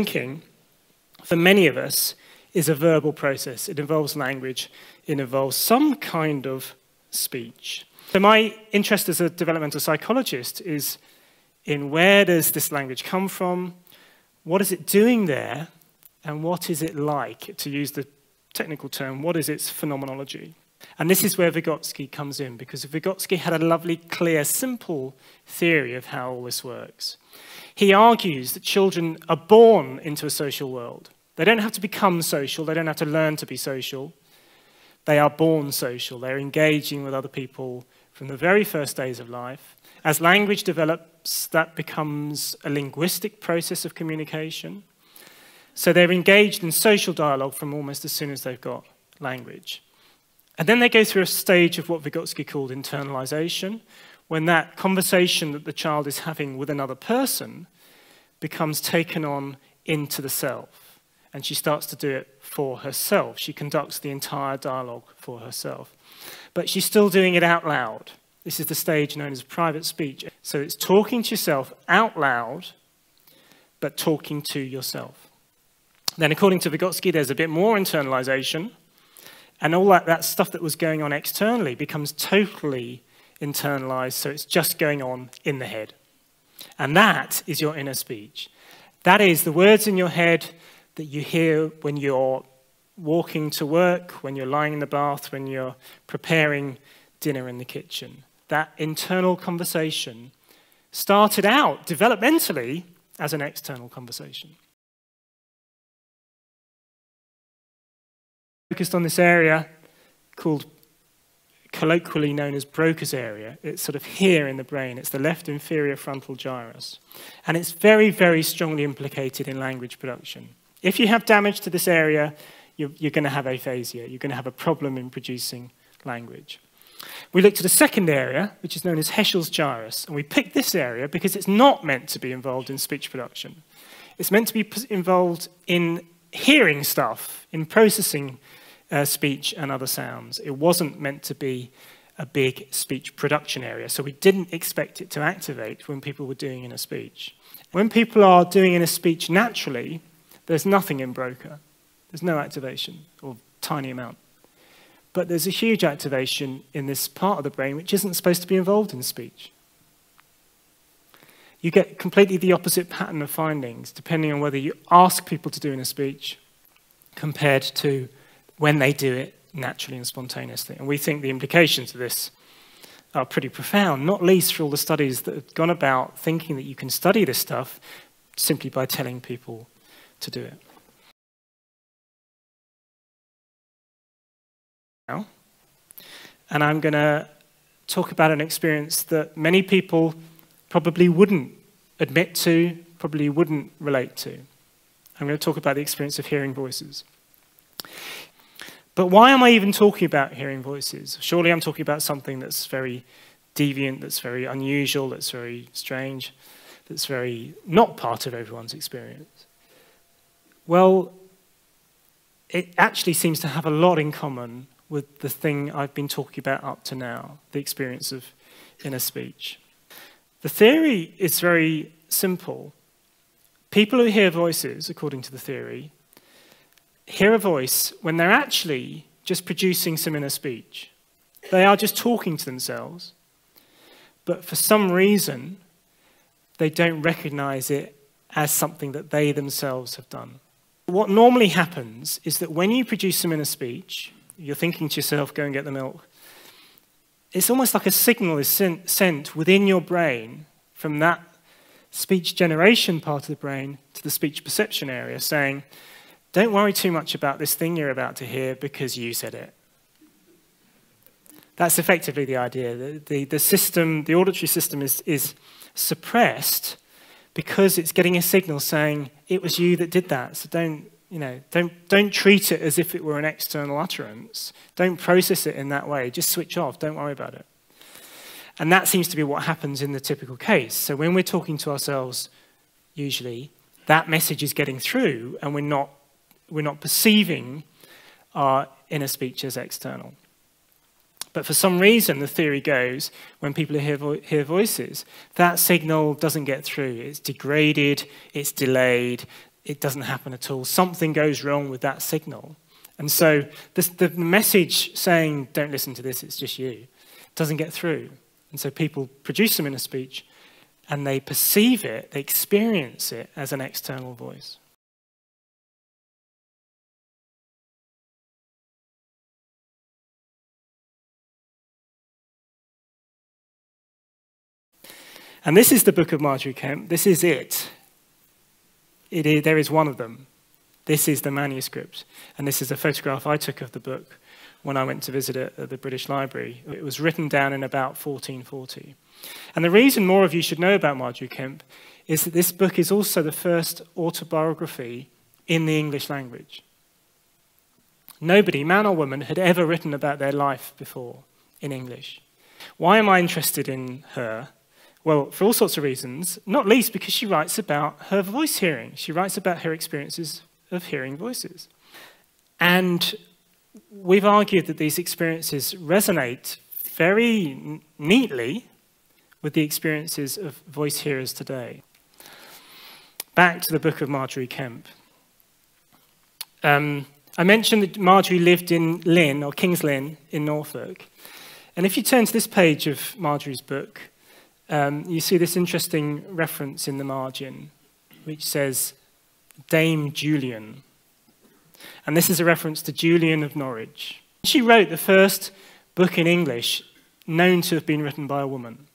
Thinking, for many of us, is a verbal process. It involves language, it involves some kind of speech. So, my interest as a developmental psychologist is in where does this language come from, what is it doing there, and what is it like, to use the technical term, what is its phenomenology? And this is where Vygotsky comes in, because Vygotsky had a lovely, clear, simple theory of how all this works. He argues that children are born into a social world. They don't have to become social, they don't have to learn to be social. They are born social. They're engaging with other people from the very first days of life. As language develops, that becomes a linguistic process of communication. So they're engaged in social dialogue from almost as soon as they've got language. And then they go through a stage of what Vygotsky called internalization, when that conversation that the child is having with another person becomes taken on into the self. And she starts to do it for herself. She conducts the entire dialogue for herself. But she's still doing it out loud. This is the stage known as private speech. So it's talking to yourself out loud, but talking to yourself. Then, according to Vygotsky, there's a bit more internalization, and all that, that stuff that was going on externally becomes totally internalized, so it's just going on in the head. And that is your inner speech. That is the words in your head that you hear when you're walking to work, when you're lying in the bath, when you're preparing dinner in the kitchen. That internal conversation started out developmentally as an external conversation. Focused on this area called colloquially known as Broca's area. It's sort of here in the brain. It's the left inferior frontal gyrus. And it's very, very strongly implicated in language production. If you have damage to this area, you're, you're going to have aphasia. You're going to have a problem in producing language. We looked at a second area, which is known as Heschl's gyrus. And we picked this area because it's not meant to be involved in speech production. It's meant to be involved in hearing stuff, in processing uh, speech and other sounds. It wasn't meant to be a big speech production area, so we didn't expect it to activate when people were doing inner speech. When people are doing inner speech naturally, there's nothing in Broca. There's no activation, or tiny amount. But there's a huge activation in this part of the brain which isn't supposed to be involved in speech. You get completely the opposite pattern of findings depending on whether you ask people to do inner speech compared to when they do it naturally and spontaneously. And we think the implications of this are pretty profound, not least for all the studies that have gone about thinking that you can study this stuff simply by telling people to do it. Now, and I'm going to talk about an experience that many people probably wouldn't admit to, probably wouldn't relate to. I'm going to talk about the experience of hearing voices. But why am I even talking about hearing voices? Surely I'm talking about something that's very deviant, that's very unusual, that's very strange, that's very not part of everyone's experience. Well, it actually seems to have a lot in common with the thing I've been talking about up to now, the experience of inner speech. The theory is very simple. People who hear voices, according to the theory, hear a voice when they're actually just producing some inner speech. They are just talking to themselves, but for some reason, they don't recognize it as something that they themselves have done. What normally happens is that when you produce some inner speech, you're thinking to yourself, go and get the milk. It's almost like a signal is sent, sent within your brain from that speech generation part of the brain to the speech perception area saying, don't worry too much about this thing you're about to hear because you said it. That's effectively the idea. The, the, the system, the auditory system is, is suppressed because it's getting a signal saying, it was you that did that. So don't, you know, don't, don't treat it as if it were an external utterance. Don't process it in that way. Just switch off. Don't worry about it. And that seems to be what happens in the typical case. So when we're talking to ourselves, usually, that message is getting through and we're not we're not perceiving our inner speech as external. But for some reason, the theory goes, when people hear, vo hear voices, that signal doesn't get through. It's degraded, it's delayed, it doesn't happen at all. Something goes wrong with that signal. And so this, the message saying, don't listen to this, it's just you, doesn't get through. And so people produce them in a speech and they perceive it, they experience it as an external voice. And this is the book of Margery Kempe. This is it. There is one of them. This is the manuscript. And this is a photograph I took of the book when I went to visit it at the British Library. It was written down in about 1440. And the reason more of you should know about Margery Kempe is that this book is also the first autobiography in the English language. Nobody, man or woman, had ever written about their life before in English. Why am I interested in her? Well, for all sorts of reasons, not least because she writes about her voice hearing. She writes about her experiences of hearing voices. And we've argued that these experiences resonate very neatly with the experiences of voice hearers today. Back to the book of Margery Kempe. Um, I mentioned that Margery lived in Lynn, or King's Lynn, in Norfolk. And if you turn to this page of Margery's book, um, you see this interesting reference in the margin, which says Dame Julian. And this is a reference to Julian of Norwich. She wrote the first book in English known to have been written by a woman.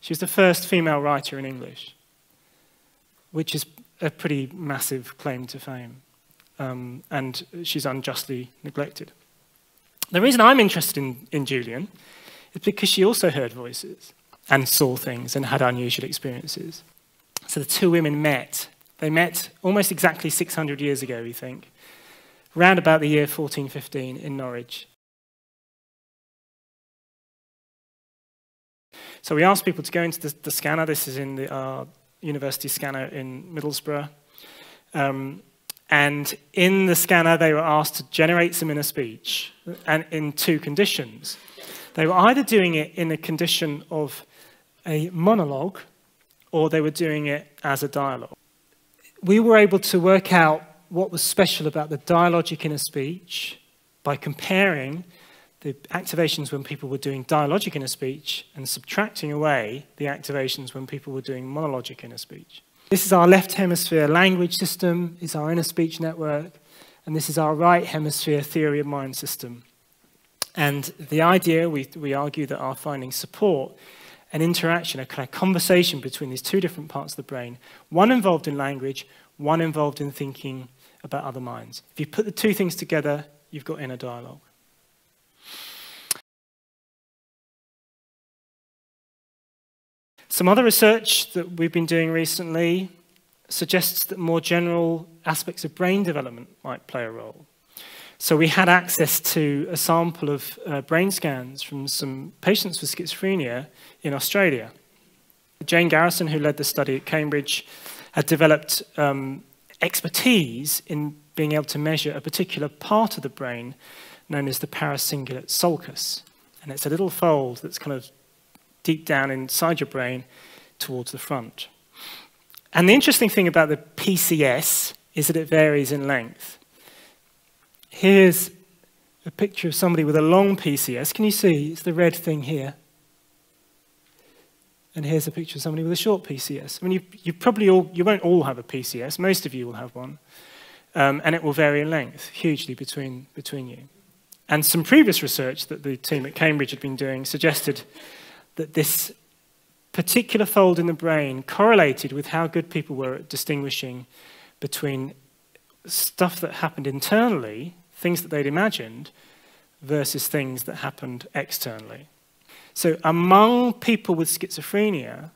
She was the first female writer in English, which is a pretty massive claim to fame. Um, and she's unjustly neglected. The reason I'm interested in, in Julian is because she also heard voices and saw things and had unusual experiences. So the two women met. They met almost exactly 600 years ago, we think, around about the year 1415 in Norwich. So we asked people to go into the, the scanner. This is in the university scanner in Middlesbrough. Um, and in the scanner, they were asked to generate some inner speech and in two conditions. They were either doing it in a condition of a monologue or they were doing it as a dialogue. We were able to work out what was special about the dialogic inner speech by comparing the activations when people were doing dialogic inner speech and subtracting away the activations when people were doing monologic inner speech. This is our left hemisphere language system, is our inner speech network, and this is our right hemisphere theory of mind system. And the idea, we, we argue that our findings support an interaction, a kind of conversation between these two different parts of the brain, one involved in language, one involved in thinking about other minds. If you put the two things together, you've got inner dialogue. Some other research that we've been doing recently suggests that more general aspects of brain development might play a role. So we had access to a sample of uh, brain scans from some patients with schizophrenia in Australia. Jane Garrison, who led the study at Cambridge, had developed um, expertise in being able to measure a particular part of the brain known as the paracingulate sulcus. And it's a little fold that's kind of deep down inside your brain towards the front. And the interesting thing about the PCS is that it varies in length. Here's a picture of somebody with a long PCS. Can you see? It's the red thing here. And here's a picture of somebody with a short PCS. I mean, you, you probably all, you won't all have a PCS. Most of you will have one. Um, and it will vary in length hugely between, between you. And some previous research that the team at Cambridge had been doing suggested that this particular fold in the brain correlated with how good people were at distinguishing between stuff that happened internally things that they'd imagined, versus things that happened externally. So among people with schizophrenia,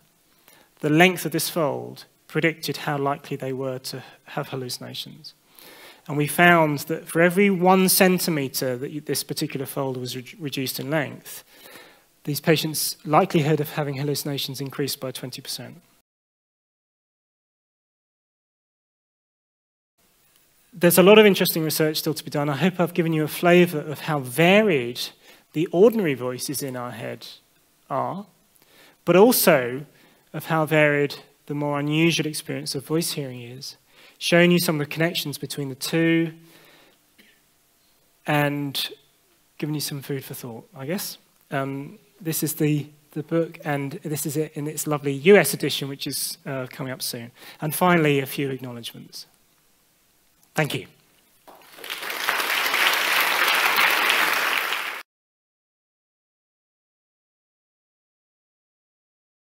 the length of this fold predicted how likely they were to have hallucinations. And we found that for every one centimeter that this particular fold was re reduced in length, these patients' likelihood of having hallucinations increased by 20%. There's a lot of interesting research still to be done. I hope I've given you a flavor of how varied the ordinary voices in our head are, but also of how varied the more unusual experience of voice hearing is. showing you some of the connections between the two, and giving you some food for thought, I guess. Um, this is the, the book, and this is it in its lovely US edition, which is uh, coming up soon. And finally, a few acknowledgements. Thank you.